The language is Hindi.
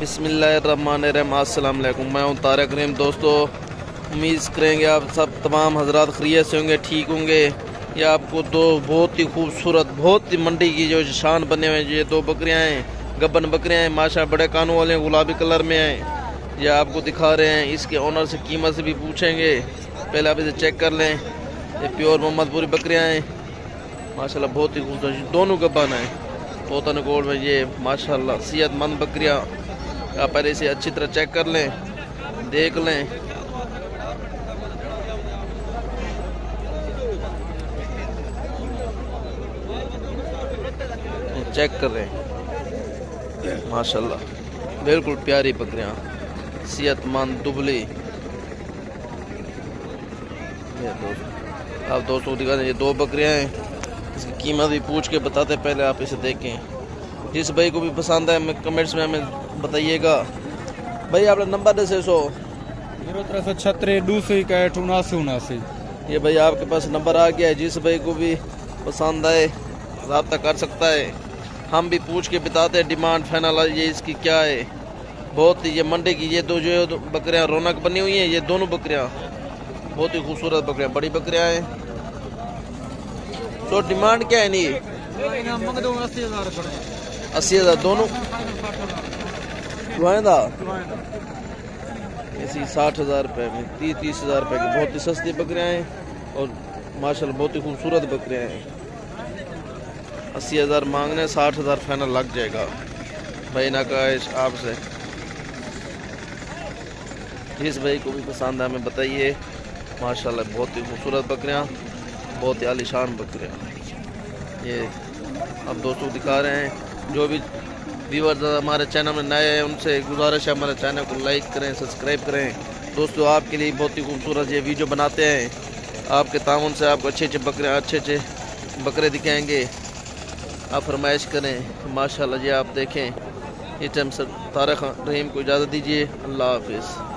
बिसमीम मैं हूँ तारक रहीम। दोस्तों, उम्मीद करेंगे आप सब तमाम हजरात खरीत से होंगे, ठीक होंगे। ये आपको दो बहुत ही खूबसूरत, बहुत ही मंडी की जो शान बने हुए ये दो बकरियाँ हैं गबन बकरियाँ हैं माशा बड़े कानों वाले हैं, गुलाबी कलर में हैं। ये आपको दिखा रहे हैं, इसके ऑनर से कीमत से भी पूछेंगे। पहले आप इसे चेक कर लें। ये प्योर मोहम्मदपुरी बकरियाँ हैं। माशाल्लाह बहुत ही खूबसूरत, दोनों गबन हैं। पोतन गोड़ में ये, माशाल्लाह सेहतमंद बकरियाँ। आप पहले इसे अच्छी तरह चेक कर लें, देख लें। चेक कर हैं माशाल्लाह, बिल्कुल प्यारी बकरियाँ। सेहतमंद दुबली। आप दोस्तों दिखा दें, ये दो बकरियाँ हैं। इसकी कीमत भी पूछ के बताते पहले आप इसे देखें। जिस भाई को भी पसंद है कमेंट्स में हमें बताइएगा। भाई आप नंबर दे से। ज़ीरो तरह सौ इकहठ उनासी उनासी। ये भाई आपके पास नंबर आ गया है जिस भाई को भी पसंद आए रबता कर सकता है। हम भी पूछ के बताते हैं डिमांड फाइनल ये इसकी क्या है? बहुत ही ये मंडे की ये दो जो बकरियाँ रौनक बनी हुई हैं ये दोनों बकरियाँ। बहुत ही खूबसूरत बकरियाँ बड़ी बकरियाँ हैं। तो डिमांड क्या है नहीं? अस्सी हज़ार दोनों? दा। ऐसी साठ हज़ार रुपये में, तीस तीस हज़ार रुपये की बहुत ही सस्ती बकरियाँ हैं और माशाल्लाह बहुत ही खूबसूरत बकरियाँ हैं। अस्सी हज़ार मांगने, साठ हज़ार फाइनल लग जाएगा। भाई ना का आपसे। जिस भाई को भी पसंद है, हमें बताइए। माशाल्लाह बहुत ही खूबसूरत बकरियाँ, बहुत ही आलिशान बकरियाँ। ये अब दोस्तों दिखा रहे हैं, जो भी व्यूवर्स हमारे चैनल में नए हैं, उनसे गुजारिश है, हमारे चैनल को लाइक करें, सब्सक्राइब करें। दोस्तों, आपके लिए बहुत ही खूबसूरत ये वीडियो बनाते हैं। आपके ताउन से आपको अच्छे अच्छे बकरे अच्छे अच्छे बकरे दिखाएँगे। आप फरमाइश करें, माशाल्लाह जी, आप देखें। इस टाइम सर तारक रहीम को इजाज़त दीजिए। अल्लाह हाफिज़।